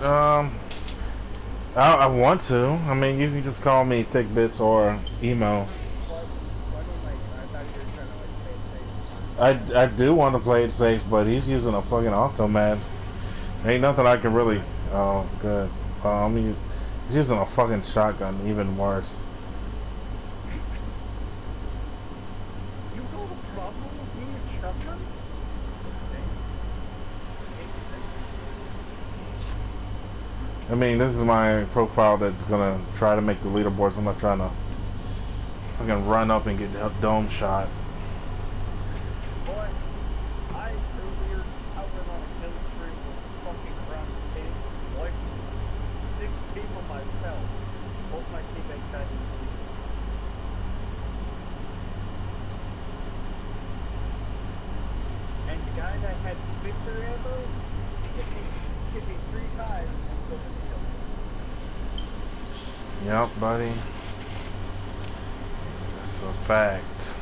Um, I, I want to. I mean, you can just call me Thick Bits or emo. I, I do want to play it safe, but he's using a fucking Avtomat. Ain't nothing I can really. Oh, good. Um, he's, he's using a fucking shotgun, even worse. You know the problem with me and shotgun? I mean, this is my profile that's gonna try to make the leaderboards. I'm not trying to fucking run up and get a dome shot. Boy, I earlier I went on a kill streak with fucking around pig, like six people myself. Both my teammates had And the guy that had Spitzer ammo hit me hit me three times and still didn't kill me. Yep, buddy. That's a fact.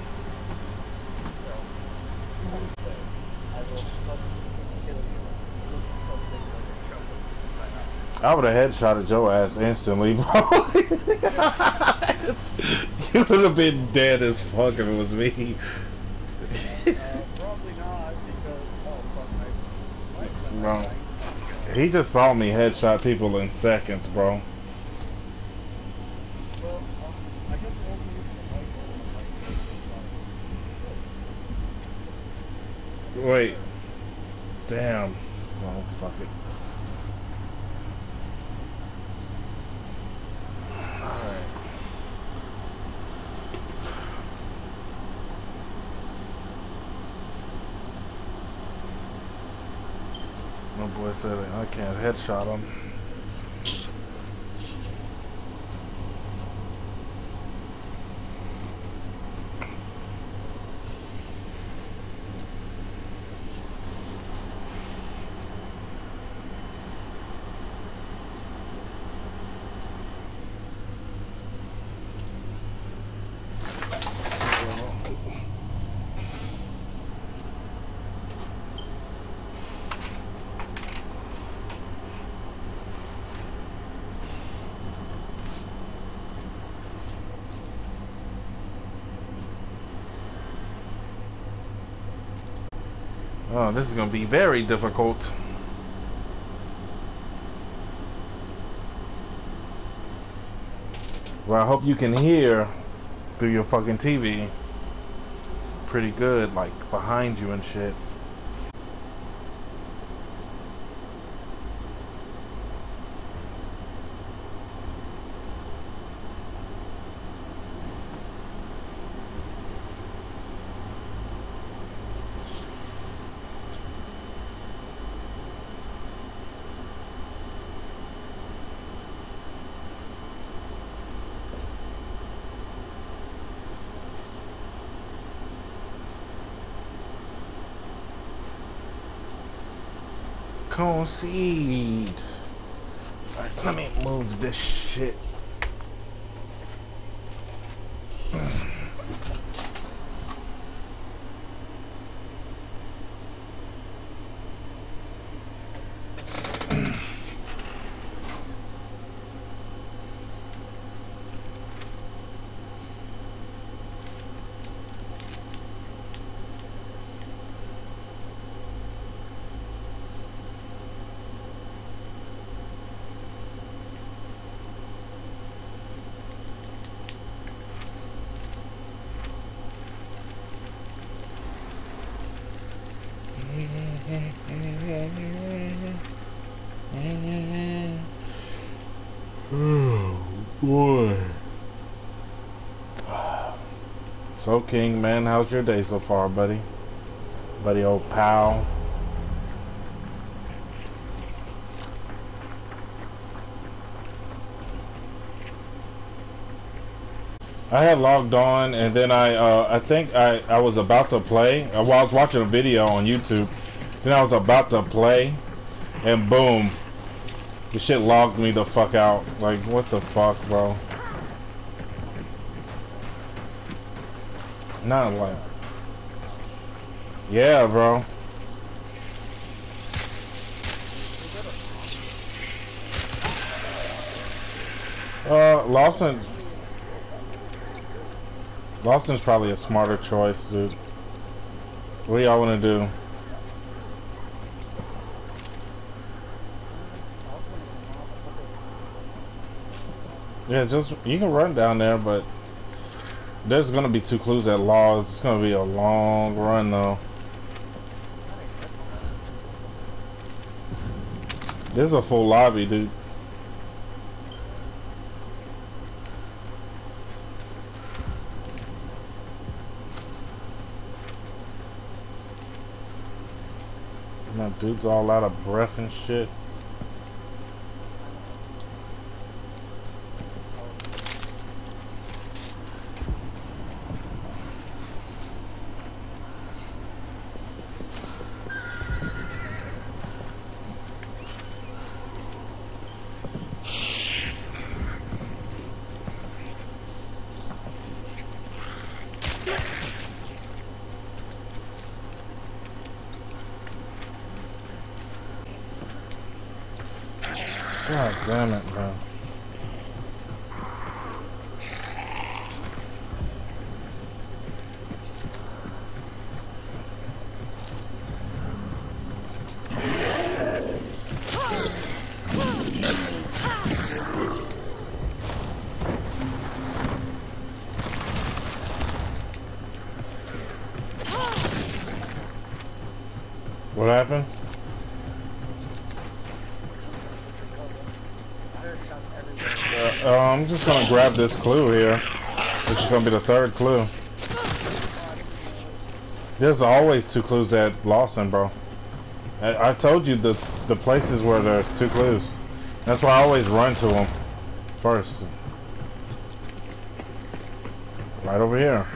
I would have headshotted your ass instantly, bro. you would have been dead as fuck if it was me. Probably not oh Bro. He just saw me headshot people in seconds, bro. Well, um, I guess we'll use the rifle. Wait. Damn. Oh, fuck it. My boy said I can't headshot him. Oh, this is gonna be very difficult. Well, I hope you can hear through your fucking TV pretty good, like behind you and shit. Concede. Alright, let me move this shit. Oh boy. So King, man, how's your day so far, buddy? Buddy old pal. I had logged on and then I uh, I think I, I was about to play uh, while I was watching a video on YouTube. Then I was about to play and boom. The shit logged me the fuck out. Like what the fuck, bro? Not like. Yeah, bro. Uh, Lawson. Lawson's probably a smarter choice, dude. What do y'all want to do? Yeah, just you can run down there, but there's gonna be two clues at law. It's gonna be a long run though. This is a full lobby, dude. My dude's all out of breath and shit. This clue here. This is gonna be the third clue. There's always two clues at Lawson, bro. I, I told you the the places where there's two clues. That's why I always run to them first. Right over here.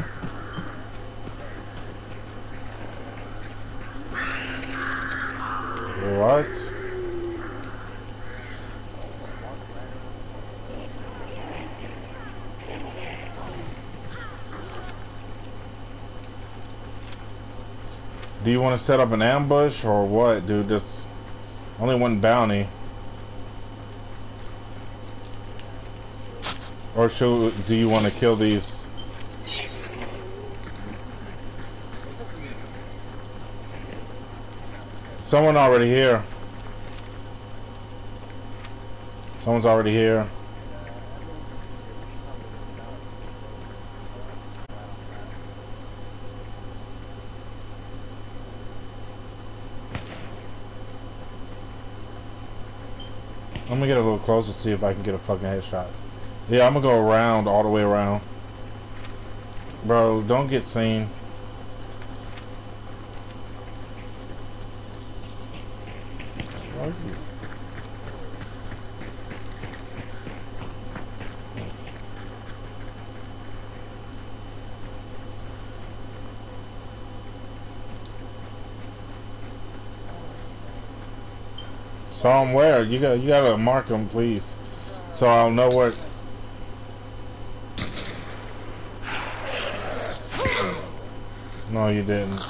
What? Do you want to set up an ambush or what, dude? There's only one bounty. Or should, do you want to kill these? Someone already here. Someone's already here. I'm closer to see if I can get a fucking headshot. Yeah, I'm gonna go around, all the way around. Bro, don't get seen. Why are you- Saw where? You got you gotta mark him, please, so I'll know where. No, you didn't.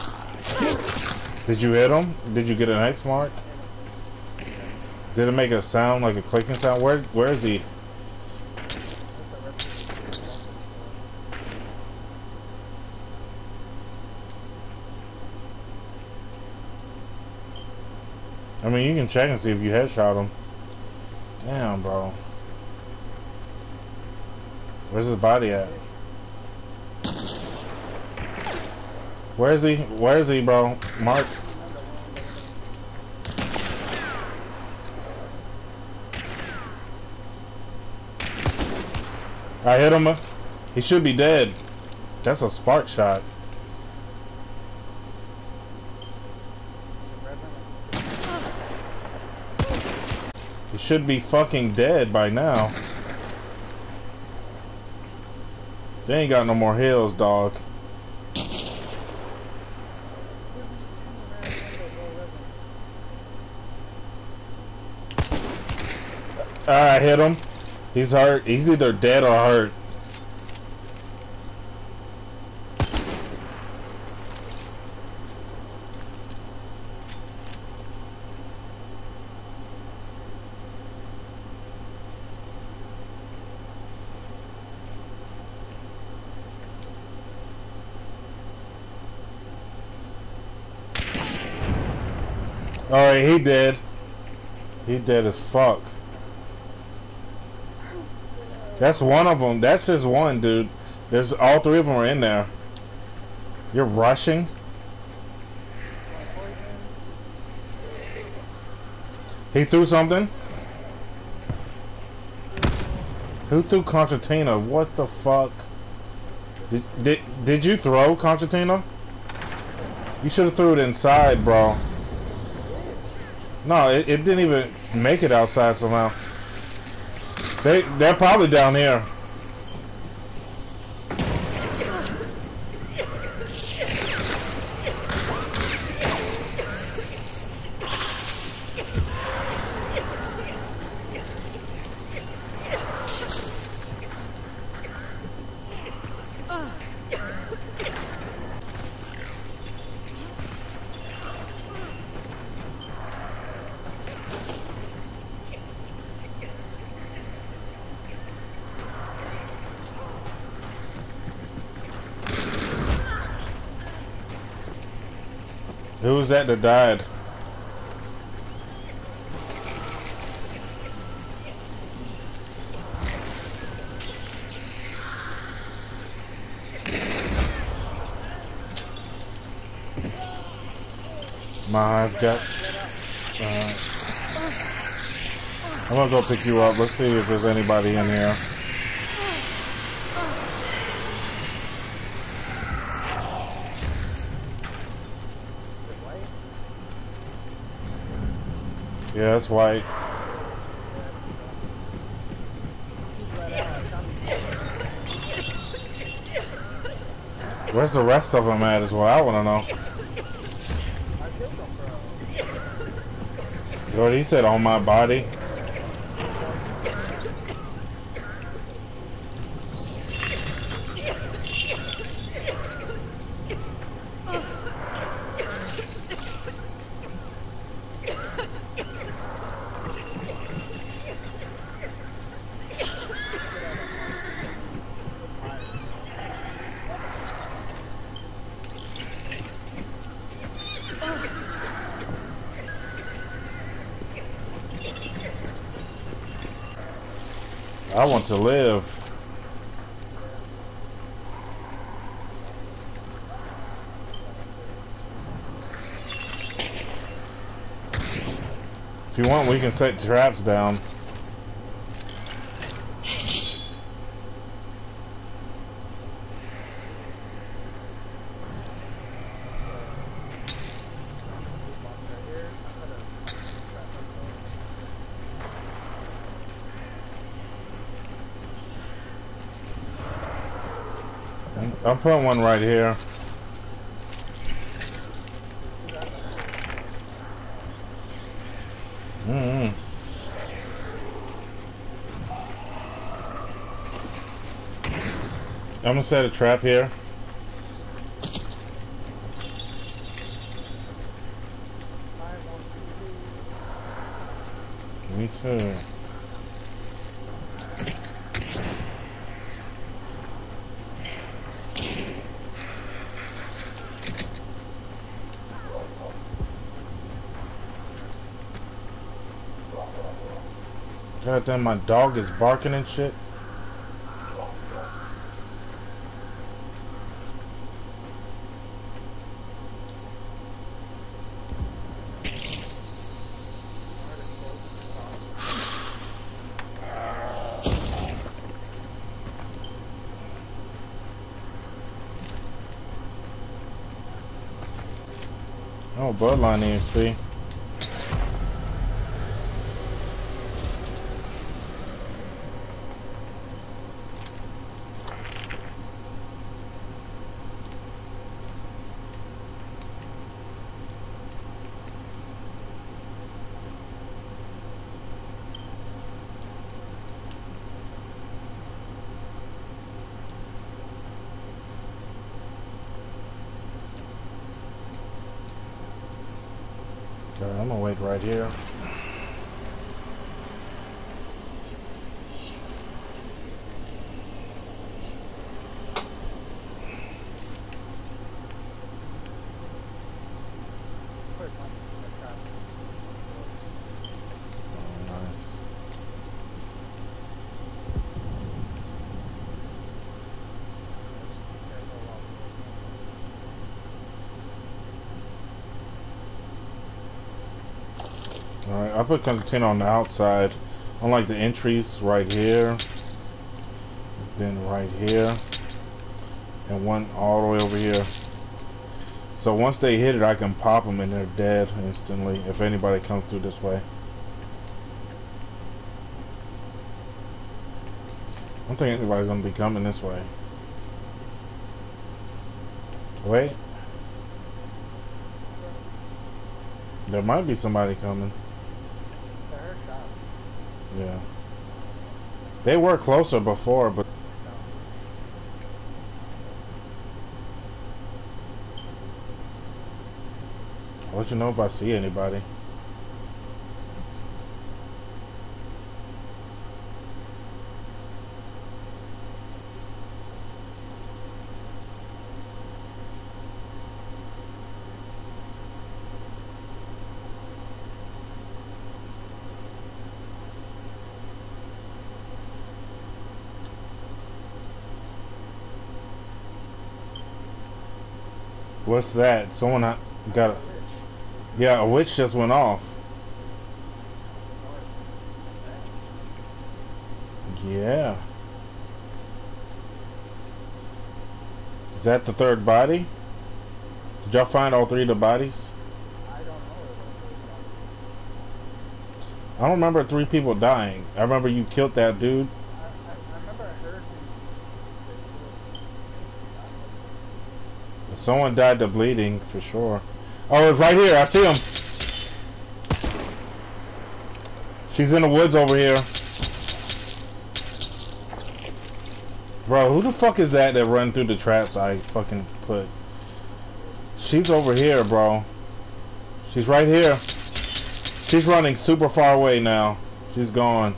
Did you hit him? Did you get an X mark? Did it make a sound like a clicking sound? Where where is he? I mean, you can check and see if you headshot him. Damn, bro. Where's his body at? Where is he? Where is he, bro? Mark. I hit him. He should be dead. That's a spark shot. He should be fucking dead by now. They ain't got no more heals, dog. I hit him. He's hurt. He's either dead or hurt. He dead. He dead as fuck. That's one of them. That's just one, dude. There's all three of them are in there. You're rushing? He threw something? Who threw Concertina? What the fuck? Did, did, did you throw Concertina? You should have threw it inside, bro. No, it, it didn't even make it outside somehow. They, they're probably down here. Who was that that died? My, I've got. Uh, I'm gonna go pick you up. Let's see if there's anybody in here. Yeah, that's white. Where's the rest of them at is what I want to know. Lord, he said on my body. I want to live. If you want, we can set traps down. I'm putting one right here. Mm -hmm. I'm gonna set a trap here. Me too. God damn, my dog is barking and shit. Oh, bloodline EXP. Okay, I'm gonna wait right here. Put my traps. Alright, I put content on the outside. On like the entries right here. Then right here. And one all the way over here. So once they hit it, I can pop them and they're dead instantly if anybody comes through this way. I don't think anybody's gonna be coming this way. Wait. There might be somebody coming. Yeah. They were closer before, but I'll let you know if I see anybody. What's that? Someone got a, yeah, a witch just went off. Yeah. Is that the third body? Did y'all find all three of the bodies? I don't remember three people dying. I remember you killed that dude. I, I, I remember I heard him. Someone died to bleeding for sure. Oh, it's right here. I see him. She's in the woods over here. Bro, who the fuck is that that run through the traps I fucking put? She's over here, bro. She's right here. She's running super far away now. She's gone.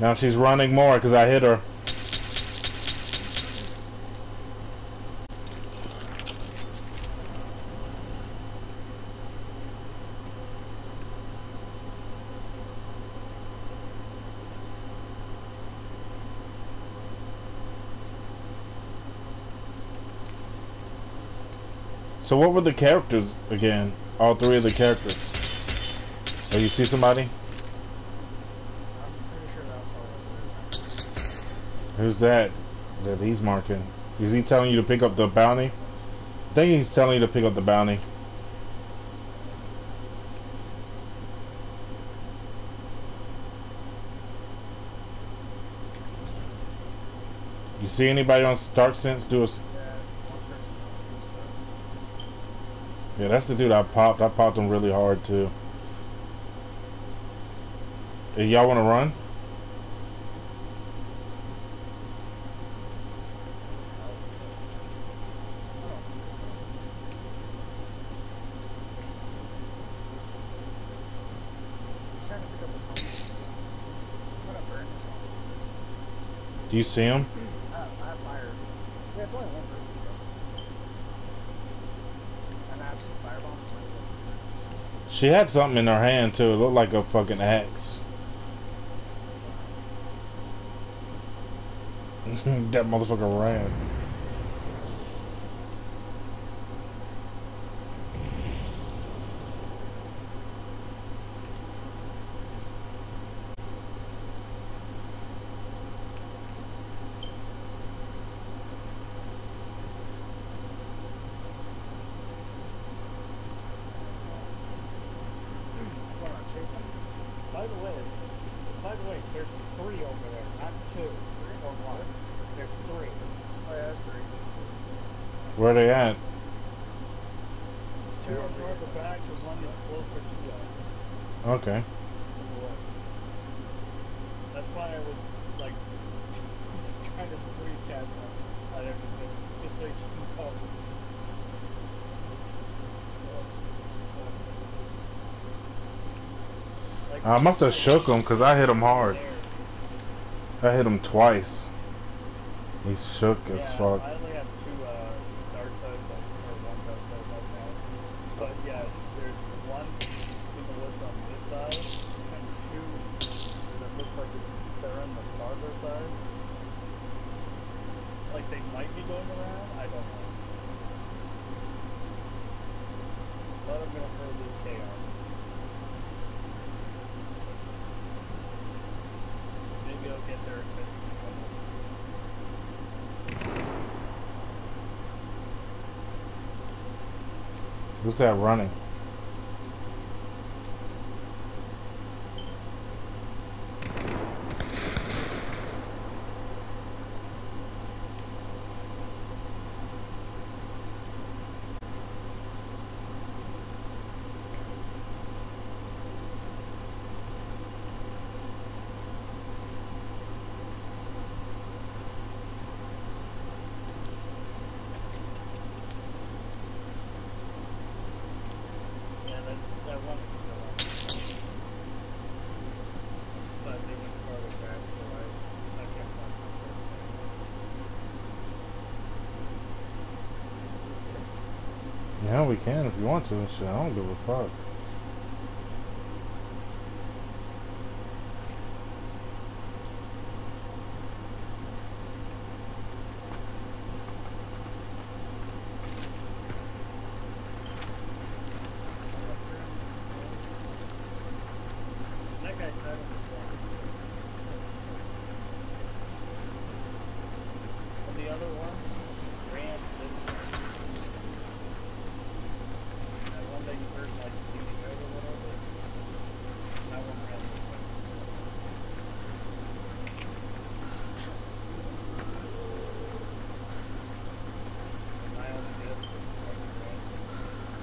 Now she's running more because I hit her. So what were the characters again? All three of the characters. Oh, you see somebody? I'm pretty sure that's all it Who's that? That he's marking. Is he telling you to pick up the bounty? I think he's telling you to pick up the bounty. You see anybody on Dark Sense do a... Yeah, that's the dude I popped. I popped him really hard too. Y'all want to run? He's trying to pick up the phone. I'm gonna burn this one. Do you see him? Fire. Yeah, it's only one person. She had something in her hand too. It looked like a fucking axe. that motherfucker ran. Hold on, chase him. By the way, by the way, there's three over there, not two or one. There's three. Oh yeah, that's three. Where they at? Two are toward the back, and one is closer to us. Okay. That's why I was like trying to recap on everything, just so you can know. Like, I must have shook him because I hit him hard. I hit him twice. He's shook as fuck. I only have two uh, dark sides, like, or one dark side right now. But yeah, there's one in the woods on this side, and two that look like it's- they're on the farther side. Like they might be going around, I don't know. Who's that running? Yeah, that, that one is still on. But they went farther back, so I, I can't find Yeah, we can if you want to. Shit, I don't give a fuck. That guy said it before. And the other one ran this way. That one that you heard like leaning out or whatever. That one ran this way. And my only guess was fucking ran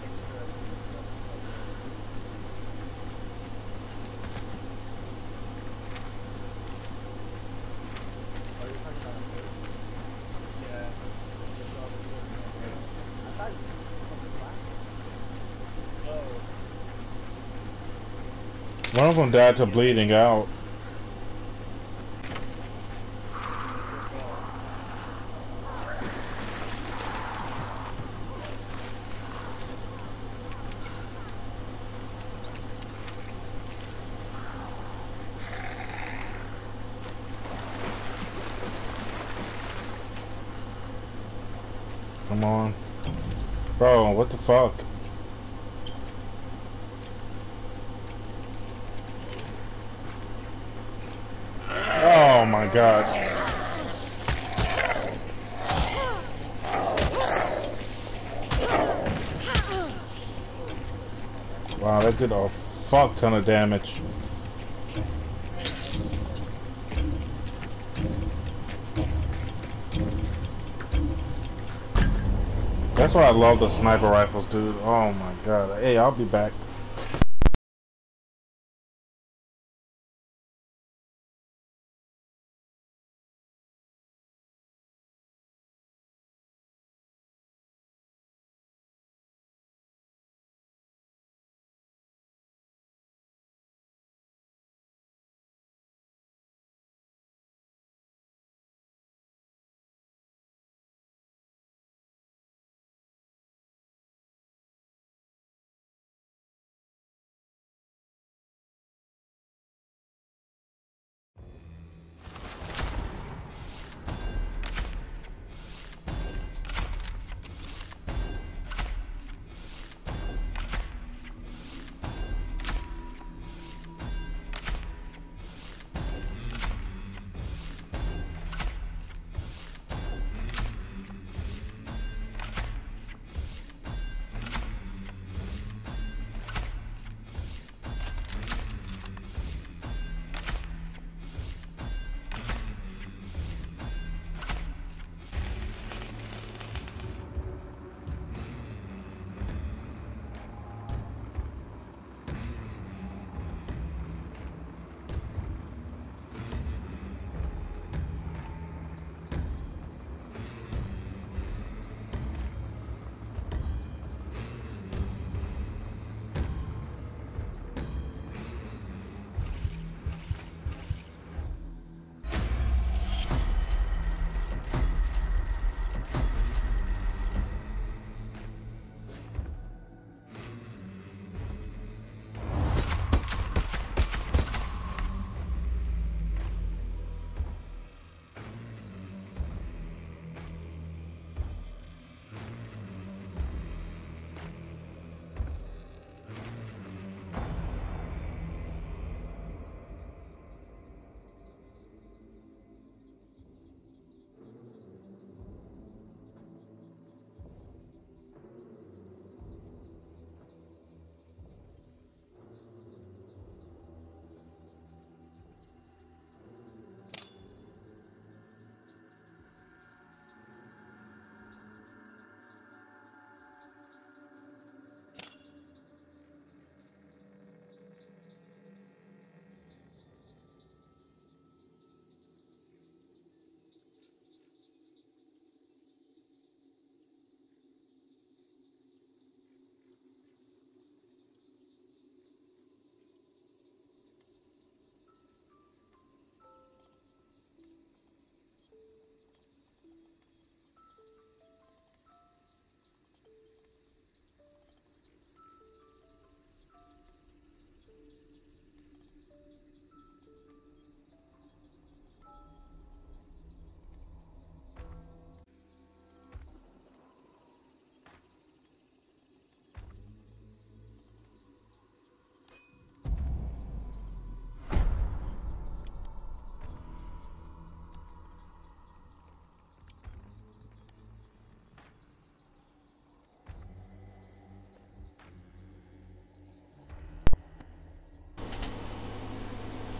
extra. Oh, you're talking about a bird? Yeah. It's all the birds on there. I thought you were fucking black. Oh. One of them died to bleeding out. Come on. Bro, what the fuck? Oh my god. Wow, that did a fuck ton of damage. That's why I love the sniper rifles, dude. Oh my god. Hey, I'll be back.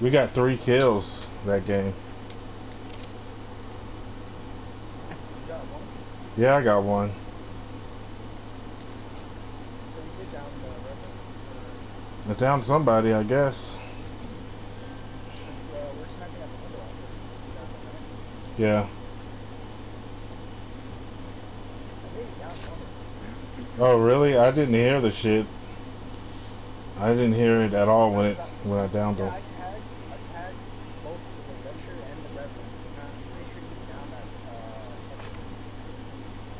We got three kills that game. Yeah, I got one. I downed somebody, I guess. Yeah. Oh, really? I didn't hear the shit. I didn't hear it at all when it when I downed Yeah, him. I tagged, I tagged both the Adventure and the Reverend. And I'm pretty sure you down that, uh, fucking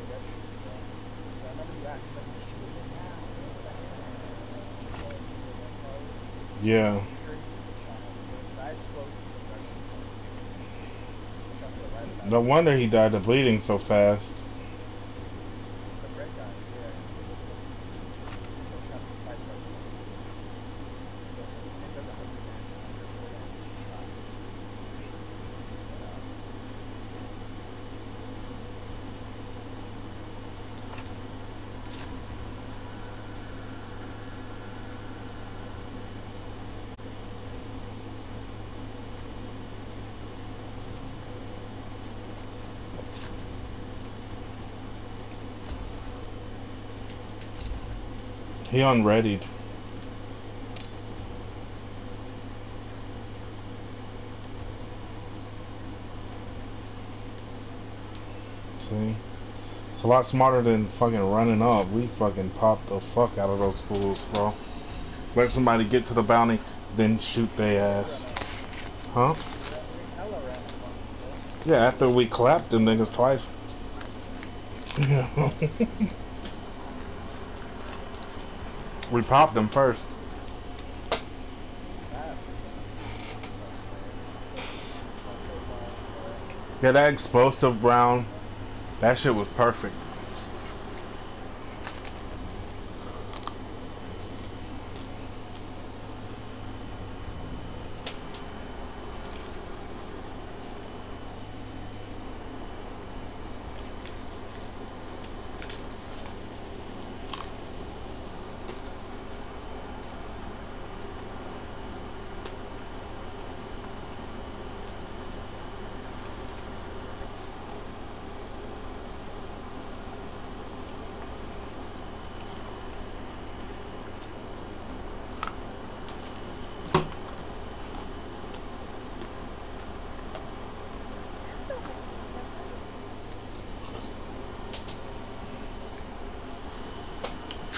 Adventure. So, so I remember you asked, like, shoot it now. What the hell? So, you did that probably. Yeah. I'm sure you did shot him. Because I exploded the Adventure. Shot to the right of that. No wonder he died of bleeding so fast. The red guy, yeah. So shot the spice bar. So it does a hundred damage, hundred four damage. Shot. Uh, He unreadied. See? It's a lot smarter than fucking running up. We fucking popped the fuck out of those fools, bro. Let somebody get to the bounty, then shoot their ass. Huh? we hella ran up on him, Yeah, after we clapped them niggas twice. we popped them first. Yeah, that explosive brown, that shit was perfect.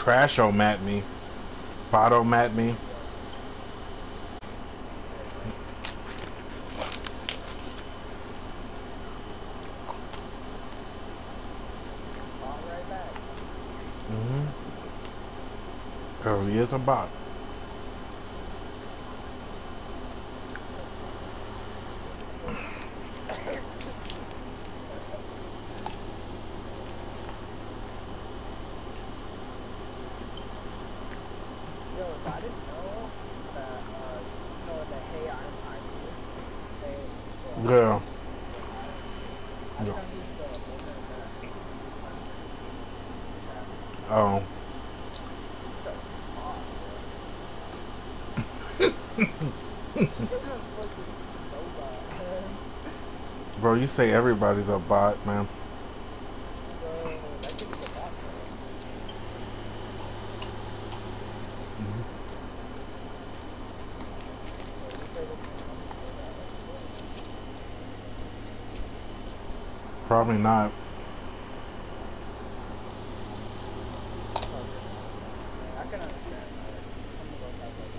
Trasho mat me. Botto mat me. Mm-hmm. He is a bot. Yo, so I didn't know that, uh, you know, the Hey I'm I'm Here. Hey, so Yeah. I Yeah. thought he was the owner of that. Oh. So, fucking robot. Bro, you say everybody's a bot, man. Probably that kid is a bot, bro. So we played with him, Probably not. I can understand. Like, some of us have like,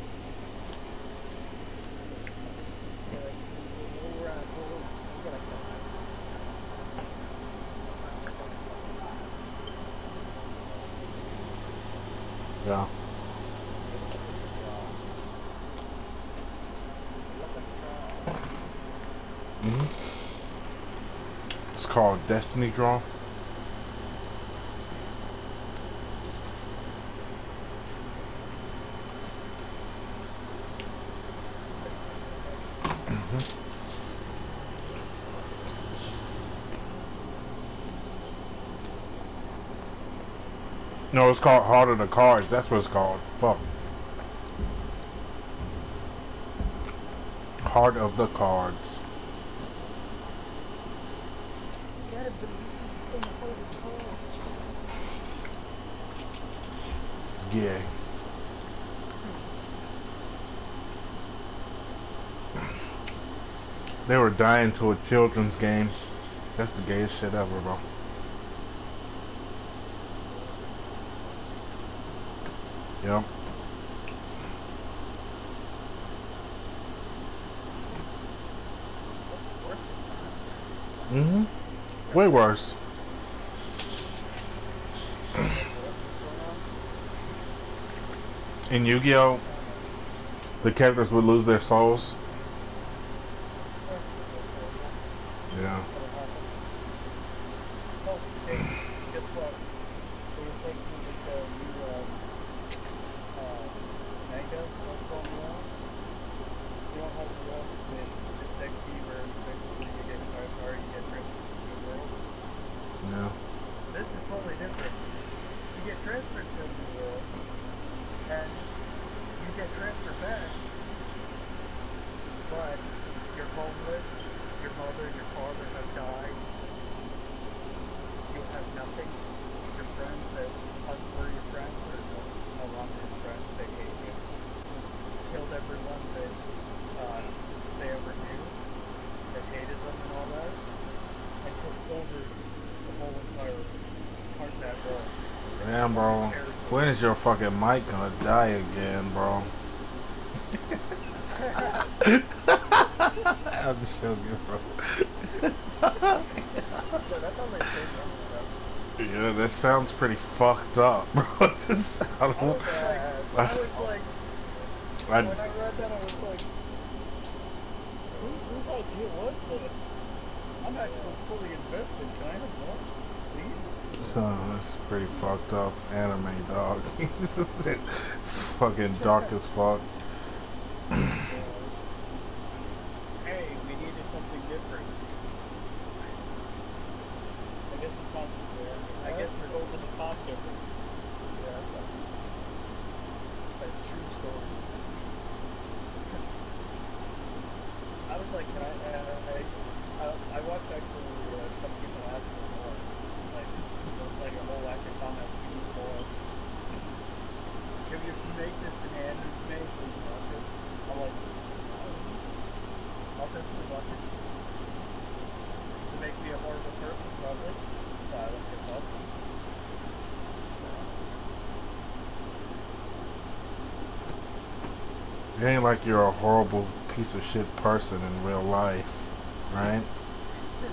yeah, like we'll, we'll run, we'll, we'll get like that. Yeah. hmm It's called Destiny Draw. Mhm. No, it's called Heart of the Cards. That's what it's called. Fuck. Heart of the cards. Believe in the holy cause. Yeah. They were dying to a children's game. That's the gayest shit ever, bro. Yep. Mm-hmm. Way worse. In Yu-Gi-Oh, the characters would lose their souls. Yeah. Oh, hey, guess what? They were taking this uh, new um, uh, manga that's going around. You know how the world with this deck fever, basically you get card or you get transferred to the world. Yeah. This is totally different. You get transferred to the new world, and you get transferred back, but you're homeless, your mother, your father have died, you have nothing. Your friends that once were your friends are no, no longer your friends, they hate you. Killed everyone that uh, they ever knew, that hated them and all that, and took over the whole entire part of that world. Damn, bro. When is your fucking mic gonna die again, bro? I'm just joking, bro. So that's how they say something. yeah, that sounds pretty fucked up, bro. I I was don't. like, I was like, I, when I read that, I was like, who, whose idea was this? I'm actually fully invested. Can I Oh, son, that's pretty fucked up anime, dog. it's fucking dark as fuck. Hey, we needed something different. I guess it's not. I guess we're going to the top different. Yeah, that's a, that's a true story. I was like, can I? Uh, I, I, I watched actually uh, some people ask for more. Like, it was like a whole active comment. We need more. If you make this an anime, please watch it. I'm like, I'll definitely watch it. To make me a horrible person, probably. So I don't give up. It ain't like you're a horrible piece of shit person in real life, right? You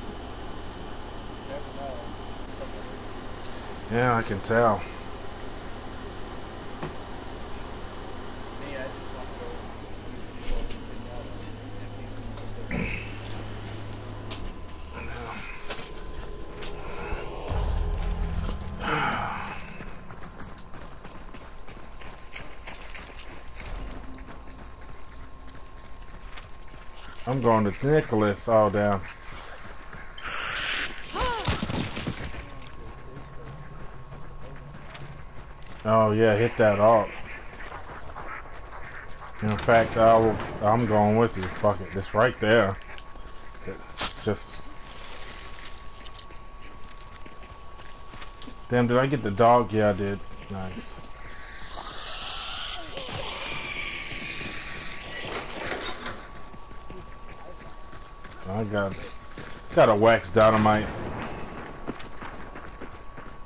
never know. Yeah, I can tell. I'm going to Nicholas all down. Oh yeah, hit that up. In fact, I will, I'm going with you. Fuck it, it's right there. It's just. Damn, did I get the dog? Yeah, I did. Nice. Got got a wax dynamite.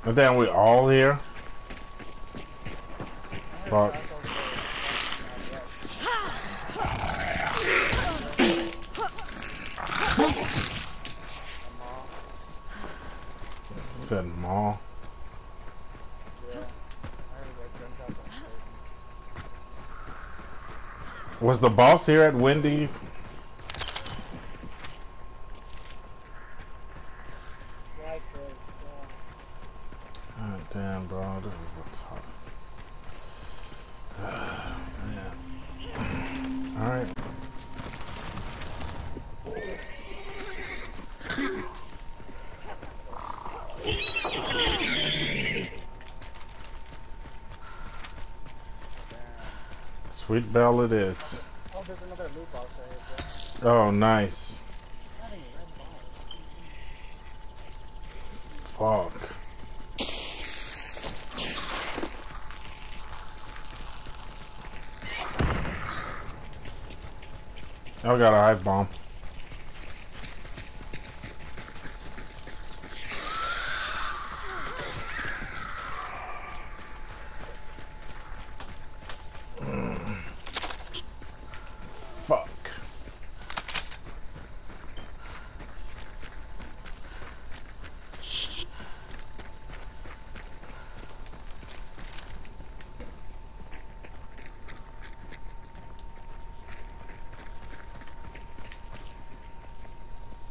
And then we all here. Fuck. Said ma. Was the boss here at Wendy? God damn, bro. This is what's hot. Man. Alright. Bell it is. Oh, there's another loot box right here, Oh, nice. Fuck. I got a hive bomb. Fuck.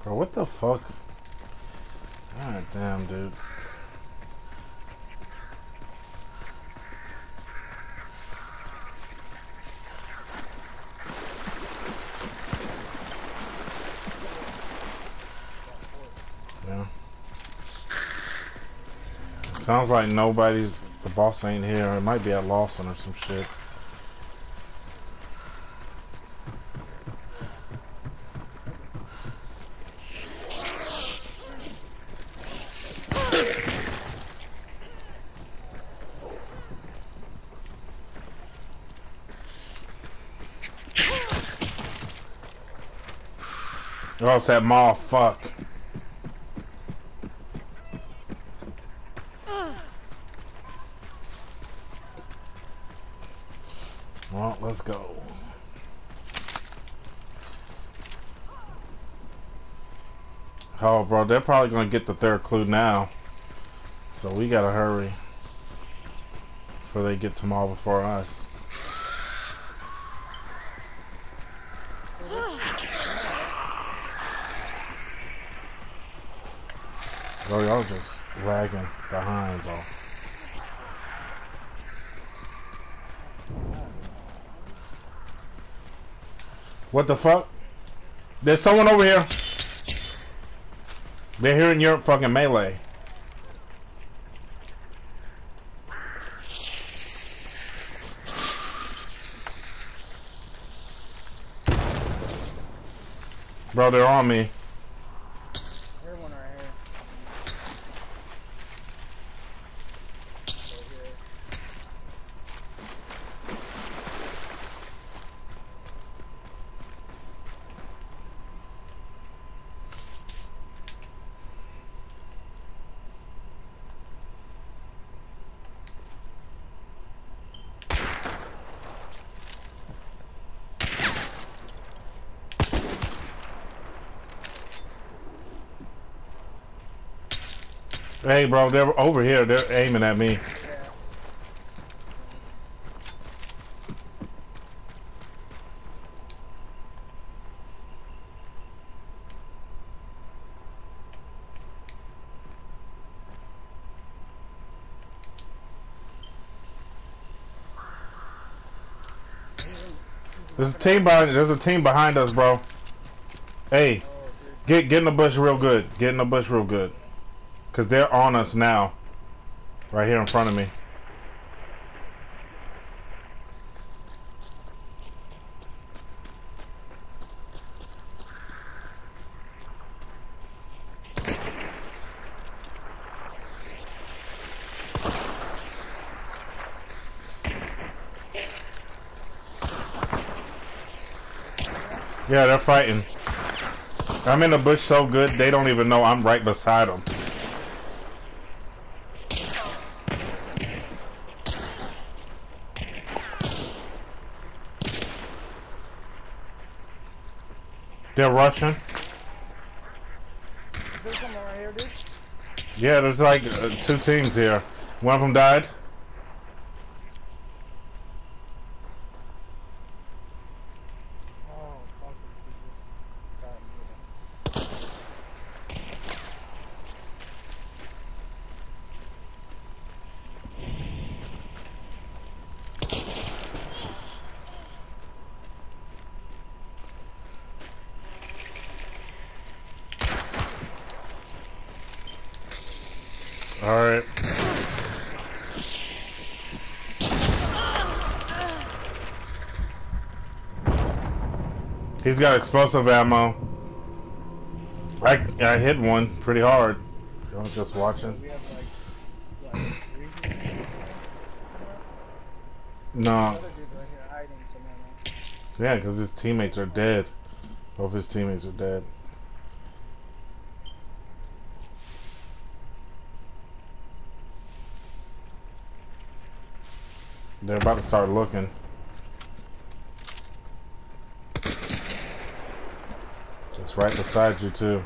Bro, what the fuck? God damn, dude. Yeah. Sounds like nobody's, the boss ain't here. It might be at Lawson or some shit. Oh, it's that mall. Fuck. Well, let's go. Oh, bro, they're probably gonna get the third clue now. So we gotta hurry. Before they get to mall before us. Bro, y'all just lagging behind, bro. What the fuck? There's someone over here. They're here in Europe fucking melee. Bro, they're on me. Hey, bro, they're over here. They're aiming at me. There's a team behind. There's a team behind us, bro. Hey, get get in the bush real good. Get in the bush real good. Cause they're on us now. Right here in front of me. Yeah, they're fighting. I'm in the bush so good, they don't even know I'm right beside them. They're rushing. There's someone right here, dude. Yeah, there's like uh, two teams here. One of them died. Oh, fuck. He just got me. All right. He's got explosive ammo. I I hit one pretty hard. I was just watching. No, yeah, because his teammates are dead. Both his teammates are dead. They're about to start looking. It's right beside you too.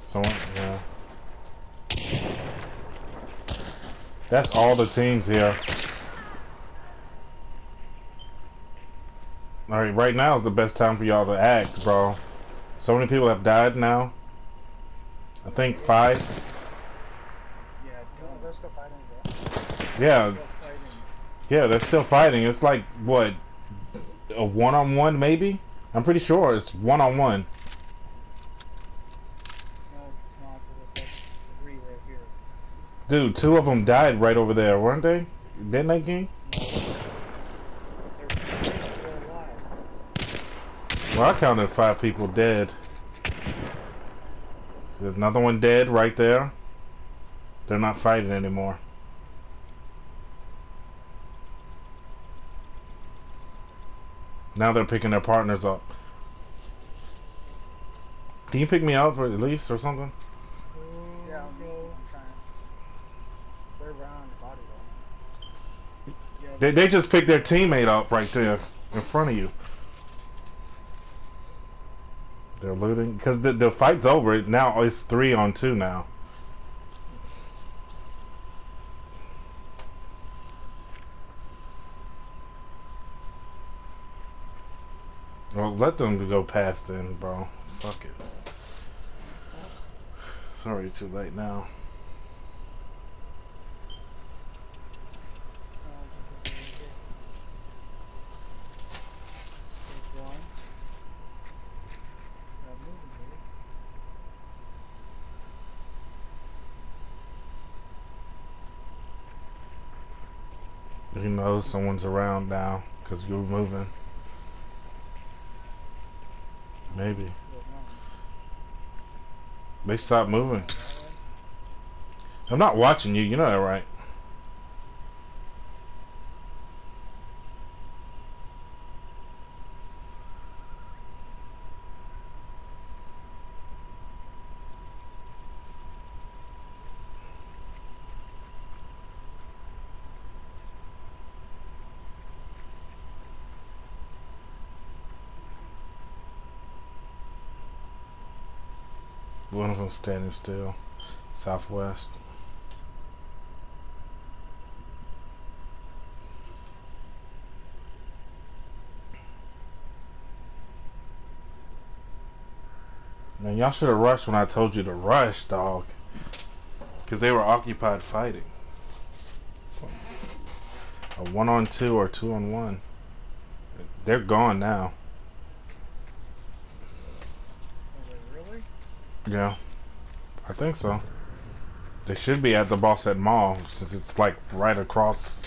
Someone, yeah. That's all the teams here. Alright, right now is the best time for y'all to act, bro. So many people have died now. I think five. Yeah, no, they're still fighting, bro. Yeah, they're still fighting. It's like, what, a one-on-one maybe? I'm pretty sure it's one-on-one. Right here. Dude, two of them died right over there, weren't they? Didn't they, King? Well, I counted five people dead. There's another one dead right there. They're not fighting anymore. Now they're picking their partners up. Can you pick me up or at least or something? Yeah, I'm, trying. They're around the body though. Yeah, They, they just picked their teammate up right there in front of you. They're looting because the the fight's over. Now it's three on two now. Well, let them go past then, bro. Fuck it. Sorry, too late now. He knows someone's around now because you're moving. Maybe. They stopped moving. I'm not watching you. You know that, right? One of them standing still. Southwest. Man, y'all should have rushed when I told you to rush, dog. Because they were occupied fighting. So, a one on two or two on one. They're gone now. Really? Yeah. I think so. They should be at the Bosset Mall since it's like right across.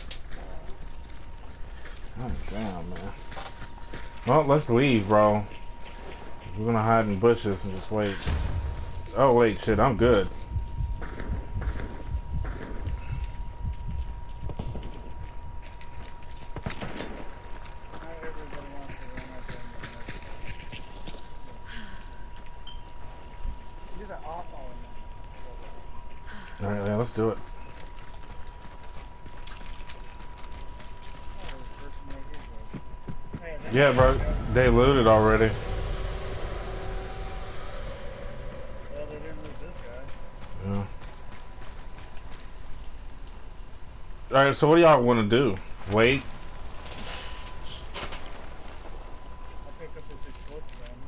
Oh, damn, man. Well, let's leave, bro. We're gonna hide in bushes and just wait. Oh wait, shit, I'm good. Not everybody wants to run up on the next These are all oh, no. All right, yeah, let's do it. Oh, there's a person right here, bro. Hey, that- Yeah, bro. They looted already. Yeah. All right, so what do y'all want to do? Wait. I'll pick up this explosive ammo.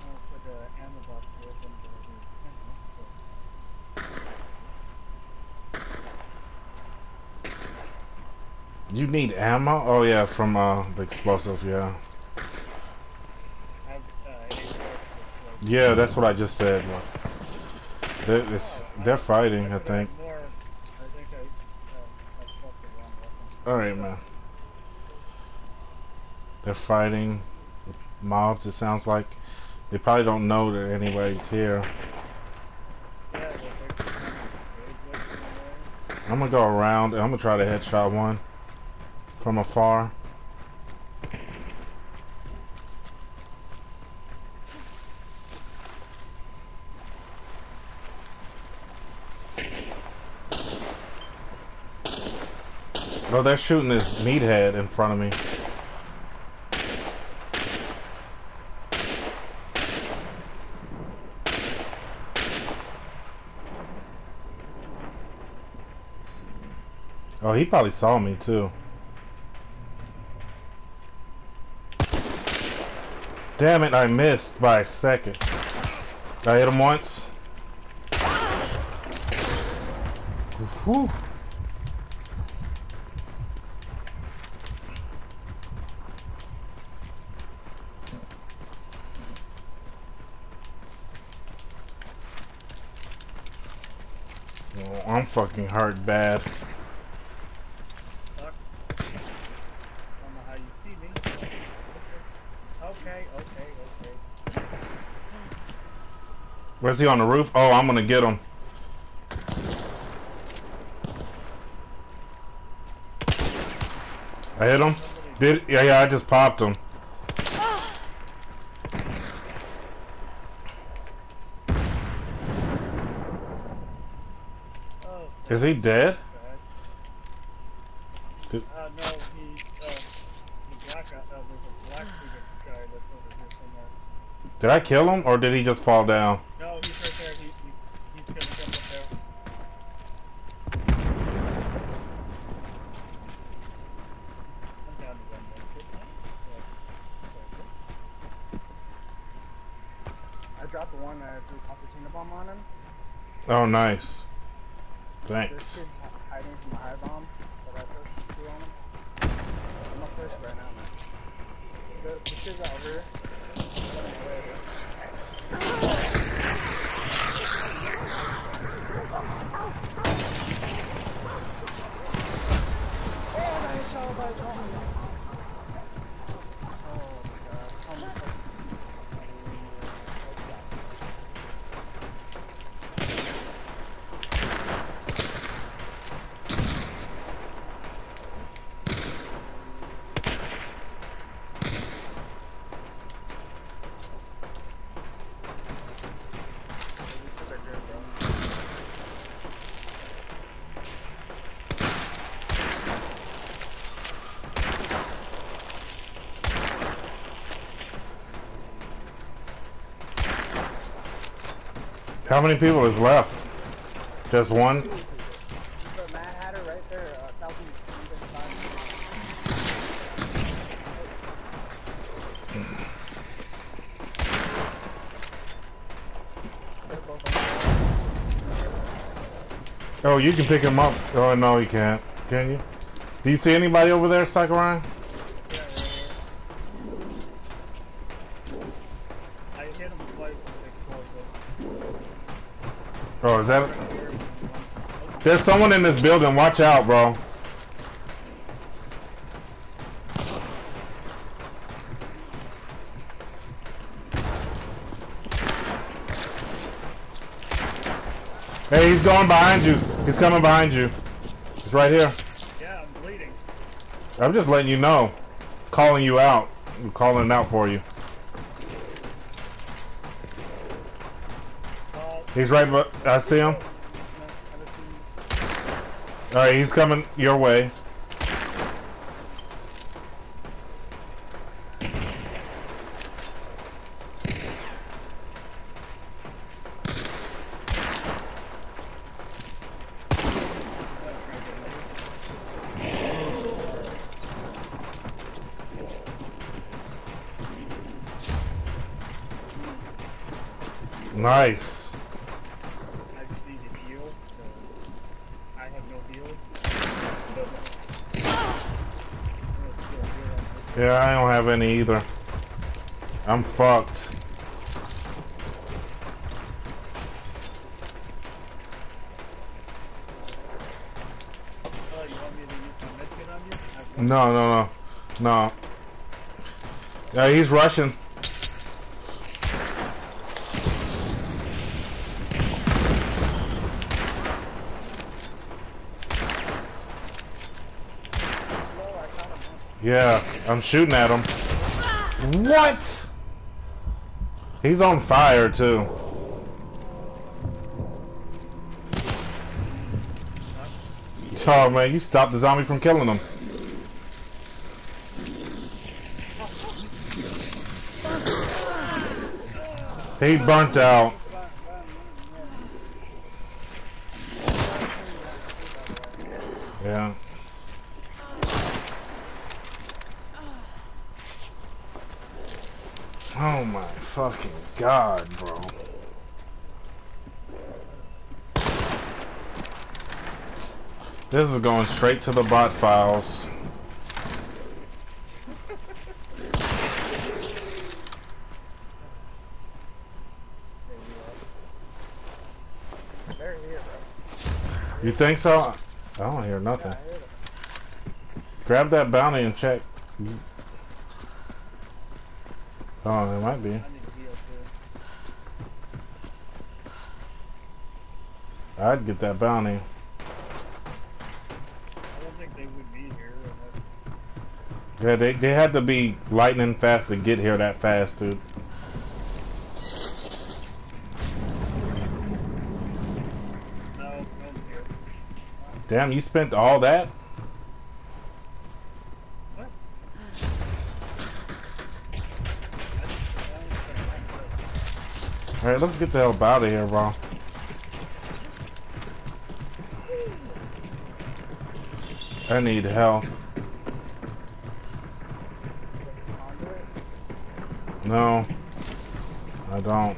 I'll put the ammo box open for the ammo. You need ammo? Oh yeah, from uh the explosive, yeah. Yeah, that's what I just said. They're, they're fighting, I think. Alright, man. They're fighting mobs, it sounds like. They probably don't know that anybody's here. I'm gonna go around and I'm gonna try to headshot one from afar. Oh, they're shooting this meathead in front of me. Oh, he probably saw me too. Damn it, I missed by a second. I hit him once. Whew. I'm fucking hurt bad. Fuck. I don't know how you see me. Okay, okay, okay. Where's he on the roof? Oh, I'm gonna get him. I hit him. Did yeah, yeah, I just popped him. Oh, Is he dead? bad. Did- Uh, no, he, uh, the black, guy- uh, there's a black suited guy that's over here somewhere. Did I kill him or did he just fall down? No, he's right there. He, he, he's gonna jump up there. I'm down to one more kid now. I dropped the one that threw concertina bomb on him. Oh, nice. This Thanks. kid's hi- hiding from a hive bomb that I pushed through on him. I'm up first right now, man. The, the kid's out here. Running away. Oh, I got shot by a zombie. Oh my god, someone's fucking- These kids are good, bro. How many people is left? Just one? The Mad Hatter right there, southeast, 135. They're both on Oh, you can pick him up. Oh, no, you can't. Can you? Do you see anybody over there, Sakurai? Yeah, yeah, yeah. I hit him twice with explosive. Oh, is that... There's someone in this building. Watch out, bro. Hey, he's going behind you. He's coming behind you. He's right here. Yeah, I'm bleeding. I'm just letting you know. Calling you out. I'm calling it out for you. Oh, He's right, but I see him. No, haven't seen- All right, he's coming your way. I'm fucked. No, no, no. No. Yeah, he's Russian. Yeah, I'm shooting at him. What? He's on fire too. Oh man, you stopped the zombie from killing him. He burnt out. Yeah. Oh my fucking god, bro. This is going straight to the bot files. You think so? I don't hear nothing. Grab that bounty and check. Oh, it might be. I'd get that bounty. I don't think they would be here. unless- Yeah, they, they had to be lightning fast to get here that fast, dude. Damn, you spent all that? Alright, let's get the hell out of here, bro. I need help. No. I don't.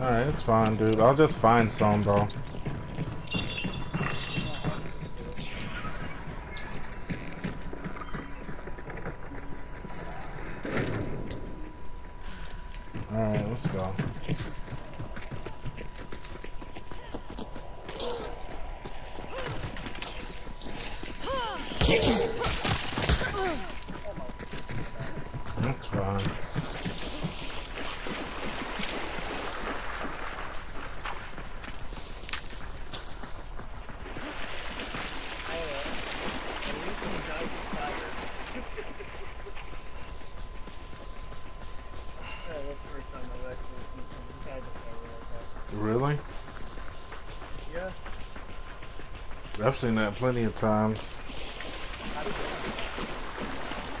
Alright, it's fine, dude. I'll just find some, bro. Alright, let's go. That's fine. Yeah, that's the first time I've actually seen someone die to fire like Really? that. Yeah. I've seen that plenty of times.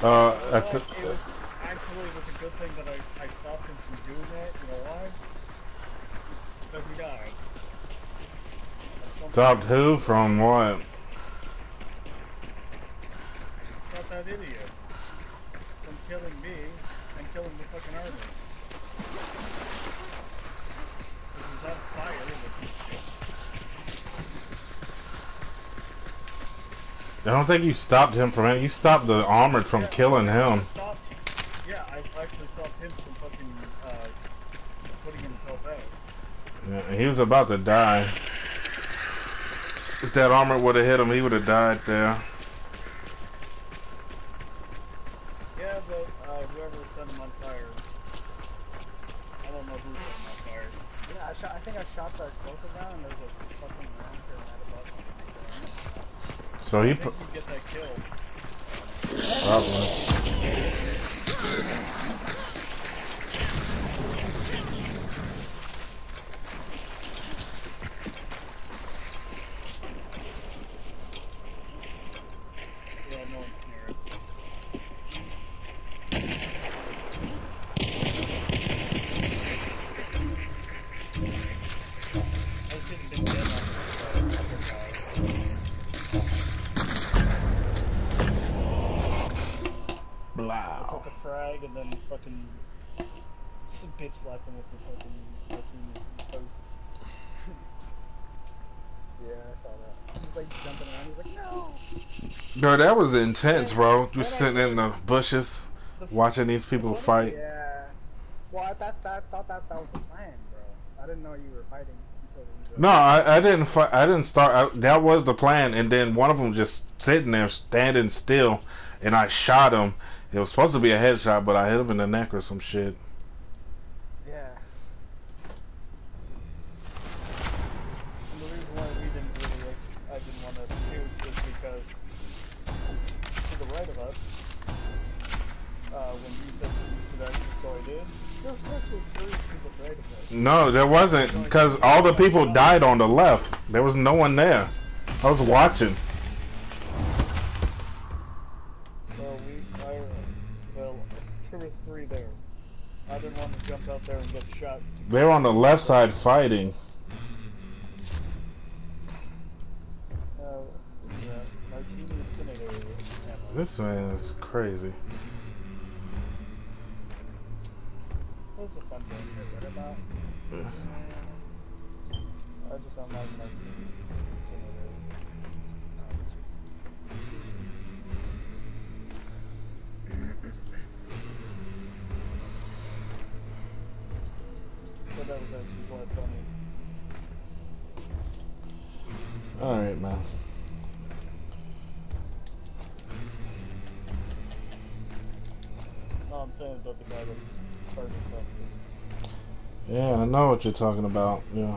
Uh, I th- it was actually it was a good thing that I, I stopped him from doing that. You know why? Because he died. Stopped who from what? Stop that idiot from killing me and killing the fucking army. This is on fire. But I don't think you stopped him from it. You stopped the armored from Yeah, killing him. Stopped, yeah, I actually stopped him from fucking uh, putting himself out. Yeah, he was about to die. If that armor would have hit him, he would have died there. Yeah, but uh, whoever set him on fire, I don't know who set him on fire. Yeah, I shot. I think I shot the explosive down, and there's a fucking rancher right above me. So I he think put you get that kill. probably. Yeah, no one's near it. I was getting big dead on this uh, I Blow. took a frag and then fucking bitch slapped him with the fucking fucking post. Yeah, I saw that. He's like jumping around. He's like, no. Bro, that was intense, bro. Just sitting in the bushes, watching these people fight. Yeah. Well, I thought that thought that that was the plan, bro. I didn't know you were fighting. No, I, I didn't. Fi- I didn't start. I, that was the plan, and then one of them just sitting there, standing still, and I shot him. It was supposed to be a headshot, but I hit him in the neck or some shit. No, there wasn't, because all the people died on the left. There was no one there. I was watching. Well, we, I, well, there was three there. I didn't want to jump out there and get shot. They were on the left side fighting. Uh, yeah, Martini Incinerator. ammo. This man is crazy. That was a fun game. What about? I just don't like Martini Incinerator. But that was actually quite funny. All right, man. No, I'm saying about the guy that too. Yeah, I know what you're talking about. Yeah.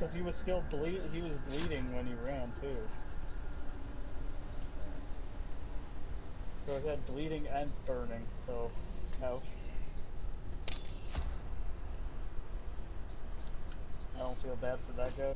Because he was still bleed. He was bleeding when he ran too. So it had bleeding and burning. So, ouch. I don't feel bad for that guy.